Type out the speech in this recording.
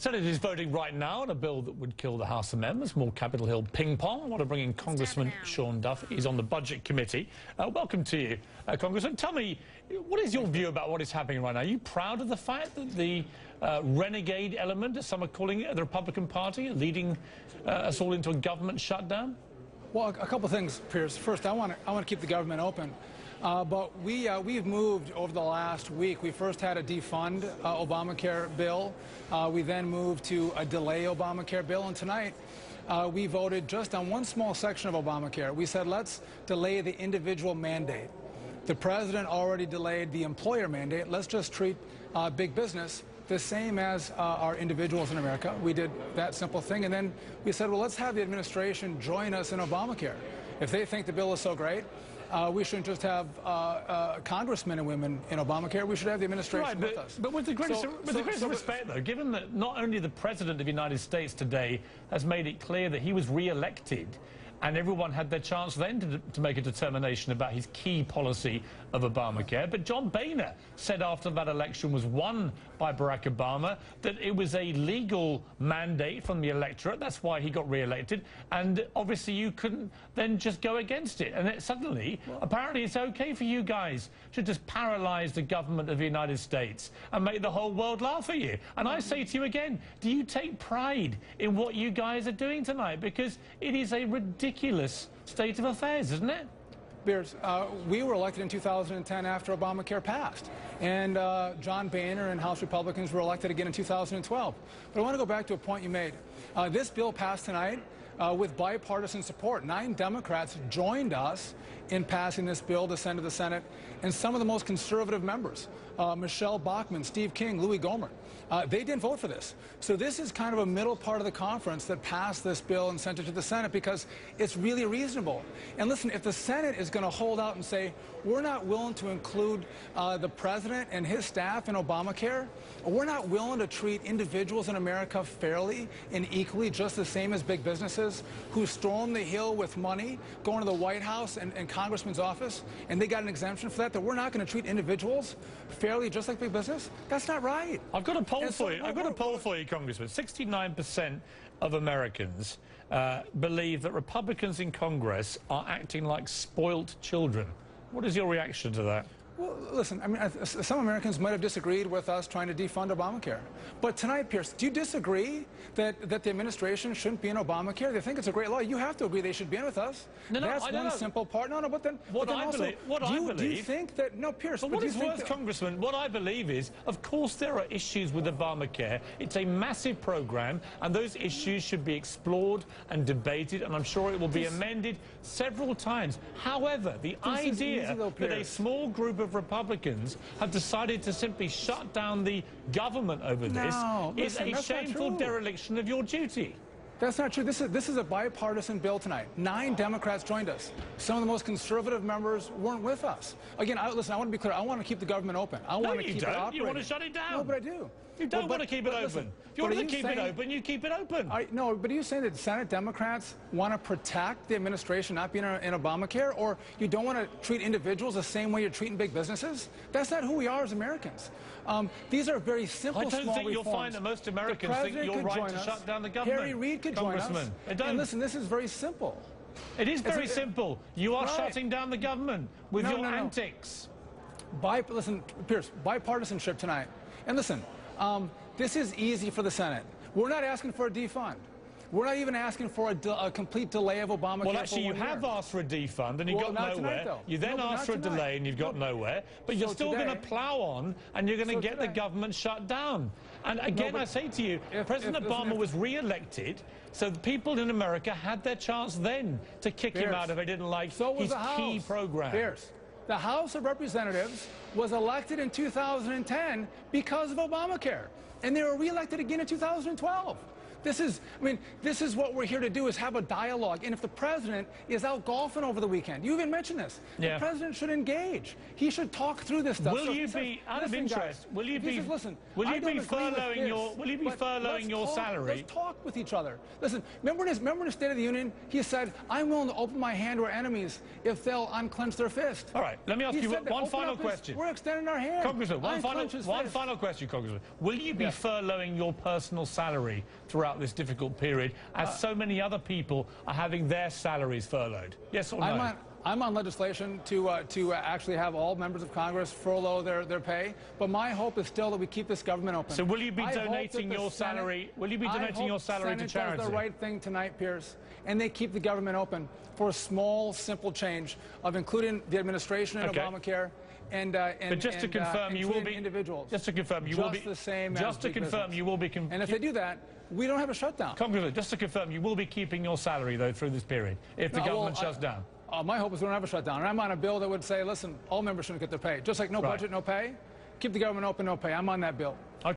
Senate is voting right now on a bill that would kill the House amendments, more Capitol Hill ping pong. I want to bring in Congressman Sean Duffy. He's on the Budget Committee. Uh, welcome to you, uh, Congressman. Tell me, what is your view about what is happening right now? Are you proud of the fact that the uh, renegade element, as some are calling it, the Republican Party, leading uh, us all into a government shutdown? Well, a couple of things, Piers. First, I want to I want to keep the government open. Uh, but we, uh, we've moved over the last week. We first had a defund uh, Obamacare bill. Uh, we then moved to a delay Obamacare bill. And tonight, uh, we voted just on one small section of Obamacare. We said, let's delay the individual mandate. The president already delayed the employer mandate. Let's just treat uh, big business the same as our individuals in America. We did that simple thing. And then we said, well, let's have the administration join us in Obamacare. If they think the bill is so great, uh, we shouldn't just have uh, uh, congressmen and women in Obamacare. We should have the administration right, but, with us. But with the greatest, so, with so, the greatest so, respect, though, given that not only the President of the United States today has made it clear that he was re-elected and everyone had their chance then to, to, make a determination about his key policy of Obamacare. But John Boehner said after that election was won by Barack Obama that it was a legal mandate from the electorate. That's why he got re-elected. And obviously you couldn't then just go against it. And it, suddenly, well, apparently it's okay for you guys to just paralyze the government of the United States and make the whole world laugh at you. And I say to you again, do you take pride in what you guys are doing tonight? Because it is a ridiculous ridiculous state of affairs, isn't it? Piers, uh, we were elected in 2010 after Obamacare passed. And uh, John Boehner and House Republicans were elected again in 2012. But I want to go back to a point you made. Uh, this bill passed tonight uh, with bipartisan support. Nine Democrats joined us in passing this bill to send to the Senate, and some of the most conservative members, uh, Michele Bachmann, Steve King, Louie Gohmert, uh, they didn't vote for this. So this is kind of a middle part of the conference that passed this bill and sent it to the Senate because it's really reasonable. And listen, if the Senate is going to hold out and say, we're not willing to include uh, the president and his staff in Obamacare, we're not willing to treat individuals in America fairly and equally, just the same as big businesses who stormed the Hill with money, going to the White House and, and congressman's office, and they got an exemption for that, that we're not going to treat individuals fairly just like big business? That's not right. I've got a poll for you. I've got a poll for you, Congressman. 69% of Americans uh, believe that Republicans in Congress are acting like spoilt children. What is your reaction to that? Well, listen, I mean, some Americans might have disagreed with us trying to defund Obamacare. But tonight, Piers, do you disagree that, that the administration shouldn't be in Obamacare? They think it's a great law. You have to agree they should be in with us. No, no, That's I one know. simple part. No, no, but then, what but then I also, believe, what do, I you, believe, do you think that, no, Piers, but but what is worth, that, Congressman, what I believe is, of course there are issues with Obamacare. It's a massive program, and those issues should be explored and debated, and I'm sure it will be amended several times. However, the idea though, that a small group of Republicans have decided to simply shut down the government over this no, is a shameful dereliction of your duty. That's not true. This is, this is a bipartisan bill tonight. Nine Democrats joined us. Some of the most conservative members weren't with us. Again, I, listen, I want to be clear. I want to keep the government open. I no, want to keep don't. it operating. You want to shut it down. No, but I do. You don't but, want to keep it open. Listen, if you want to keep saying, it open, you keep it open. I, no, but are you saying that Senate Democrats want to protect the administration not being in, in Obamacare, or you don't want to treat individuals the same way you're treating big businesses? That's not who we are as Americans. Um, these are very simple, small reforms. I don't think reforms. you'll find that most Americans think you're right to us. shut down the government. Harry Reid could join us. And listen, this is very simple. It is very simple. You are right. shutting down the government with no, your no, no. antics. By, listen, Piers, bipartisanship tonight. And listen, um, this is easy for the Senate. We're not asking for a defund. We're not even asking for a, a complete delay of Obamacare. Well, actually, you have asked for a defund and you well, got nowhere. Tonight, you then no, asked for a tonight. delay and you've got no. nowhere. But so you're still going to plow on and you're going to so get today, the government shut down. And again, no, I say to you, if, President if, Obama was re-elected, so the people in America had their chance then to kick him out if they didn't like so his key program. The House of Representatives was elected in 2010 because of Obamacare. And they were reelected again in 2012. This is, I mean, this is what we're here to do is have a dialogue. And if the president is out golfing over the weekend, you even mentioned this, Yeah. the president should engage. He should talk through this stuff. Will So you says, be out of "Listen, guys," interest? Will you be? says, "Listen, will you be furloughing this, your? Will you be furloughing your talk- salary? Let's talk with each other. Listen, remember in his, remember in the State of the Union, he said, "I'm willing to open my hand to our enemies if they'll unclench their fist." All right, let me ask He you said one final up his- question. We're extending our hand. Congressman, one final, one final question, Congressman. Will you be Yes. furloughing your personal salary throughout this difficult period, Uh, as so many other people are having their salaries furloughed? Yes or no? I'm on, I'm on legislation to, uh, to uh, actually have all members of Congress furlough their, their pay, but my hope is still that we keep this government open. So will you be I donating your Senate- salary- will you be donating your salary to Senate charity? does the right thing tonight, Piers, and they keep the government open for a small, simple change of including the administration in Okay. Obamacare and, uh, and But just to and, uh, confirm, you will be individuals. Just to confirm, you just will be the same. Just to confirm, business. you will be. And if they do that, we don't have a shutdown. Congressman, just to confirm, you will be keeping your salary though through this period if the No, well, government I- shuts down. Uh, my hope is we don't have a shutdown. And I'm on a bill that would say, listen, all members shouldn't get their pay. Just like no Right. budget, no pay. Keep the government open, no pay. I'm on that bill. Okay.